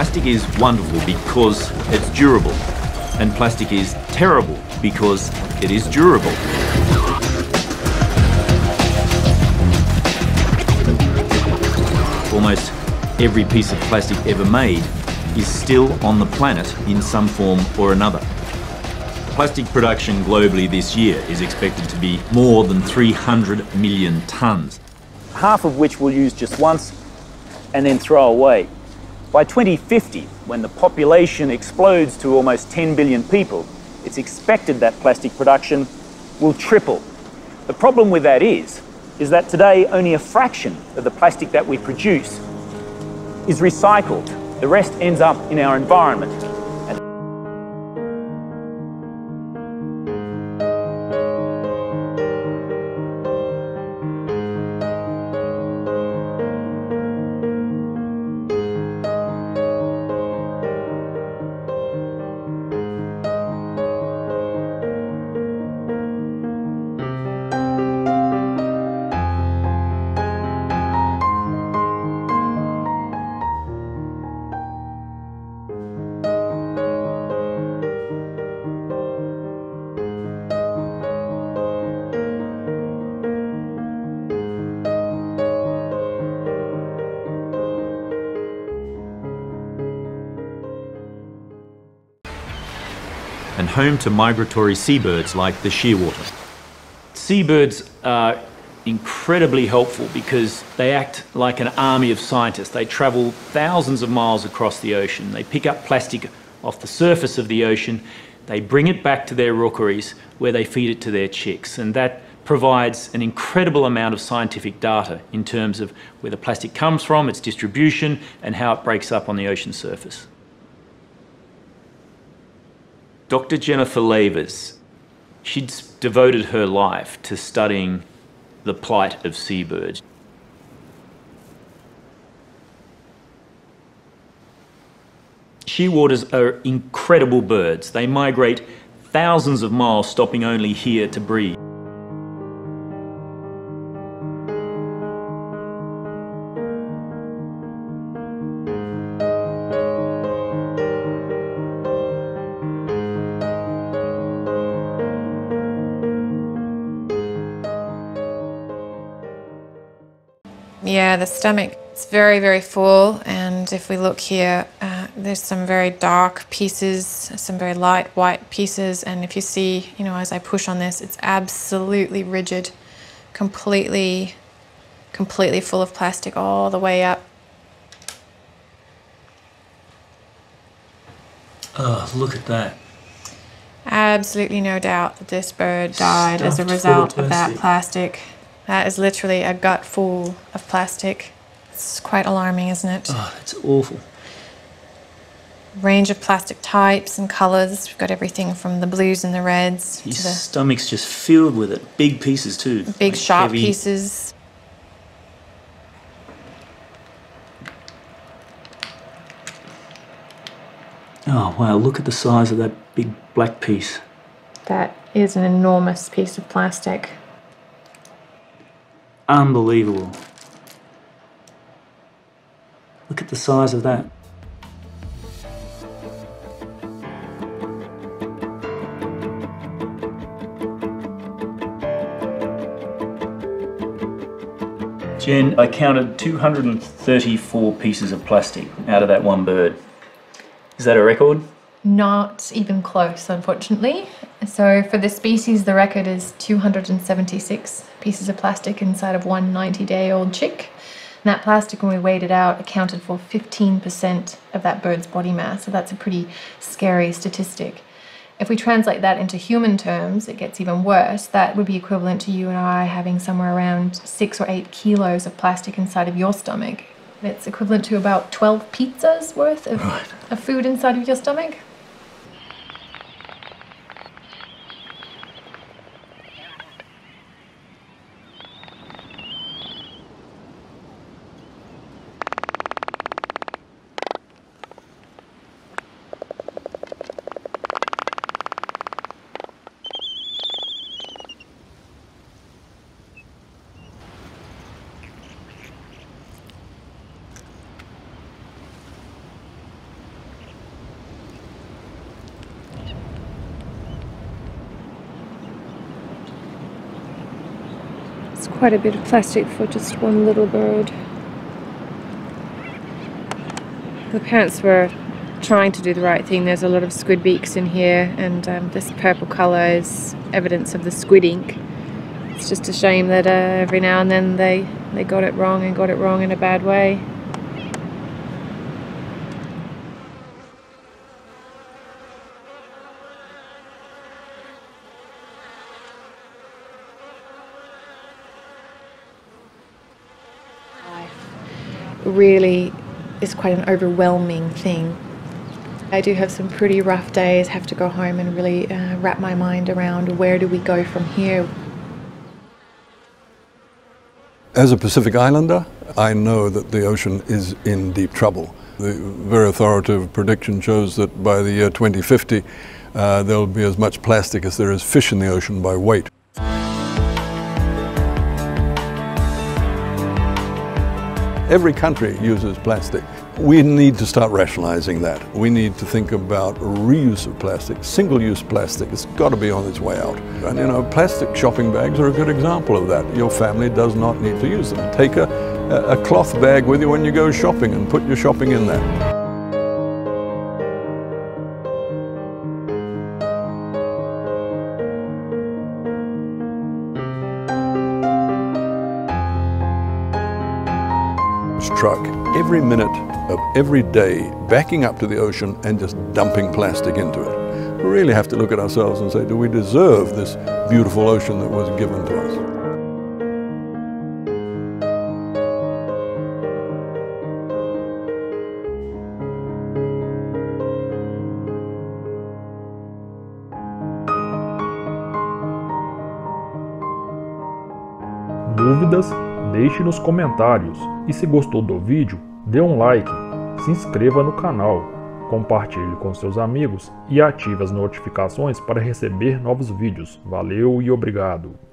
Plastic is wonderful because it's durable, and plastic is terrible because it is durable. Almost every piece of plastic ever made is still on the planet in some form or another. Plastic production globally this year is expected to be more than 300 million tonnes. Half of which we'll use just once and then throw away. By 2050, when the population explodes to almost 10 billion people, it's expected that plastic production will triple. The problem with that is, is that today only a fraction of the plastic that we produce is recycled. The rest ends up in our environment. And home to migratory seabirds like the shearwater. Seabirds are incredibly helpful because they act like an army of scientists. They travel thousands of miles across the ocean. They pick up plastic off the surface of the ocean. They bring it back to their rookeries where they feed it to their chicks. And that provides an incredible amount of scientific data in terms of where the plastic comes from, its distribution, and how it breaks up on the ocean surface. Dr. Jennifer Lavers, she'd devoted her life to studying the plight of seabirds. Shearwaters are incredible birds. They migrate thousands of miles, stopping only here to breed. Yeah, the stomach is very, very full. And if we look here, uh, there's some very dark pieces, some very light white pieces. And if you see, you know, as I push on this, it's absolutely rigid, completely, completely full of plastic all the way up. Oh, look at that. Absolutely no doubt that this bird died as a result of, of that plastic. That is literally a gut full of plastic. It's quite alarming, isn't it? Oh, that's awful. Range of plastic types and colours. We've got everything from the blues and the reds His to the stomach's just filled with it. Big pieces too. big Like sharp heavy- pieces. Oh wow! Look at the size of that big black piece. That is an enormous piece of plastic. Unbelievable. Look at the size of that. Jen, I counted 234 pieces of plastic out of that one bird. Is that a record? Not even close, unfortunately. So for the species, the record is 276 pieces of plastic inside of one 90 day old chick. And that plastic, when we weighed it out, accounted for 15% of that bird's body mass. So that's a pretty scary statistic. If we translate that into human terms, it gets even worse. That would be equivalent to you and I having somewhere around six or eight kilos of plastic inside of your stomach. It's equivalent to about 12 pizzas worth of, of food inside of your stomach. Quite a bit of plastic for just one little bird. The parents were trying to do the right thing. There's a lot of squid beaks in here, and um, this purple colour is evidence of the squid ink. It's just a shame that uh, every now and then they, they got it wrong and got it wrong in a bad way. Really is quite an overwhelming thing. I do have some pretty rough days, have to go home and really uh, wrap my mind around where do we go from here. As a Pacific Islander, I know that the ocean is in deep trouble. The very authoritative prediction shows that by the year 2050, uh, there will be as much plastic as there is fish in the ocean by weight. Every country uses plastic. We need to start rationalizing that. We need to think about reuse of plastic, single-use plastic. It's got to be on its way out. And you know, plastic shopping bags are a good example of that. Your family does not need to use them. Take a, a cloth bag with you when you go shopping and put your shopping in there. Truck every minute of every day backing up to the ocean and just dumping plastic into it. We really have to look at ourselves and say, do we deserve this beautiful ocean that was given to us? Dúvidas? Deixe nos comentários. E se gostou do vídeo, dê um like, se inscreva no canal, compartilhe com seus amigos e ative as notificações para receber novos vídeos. Valeu e obrigado!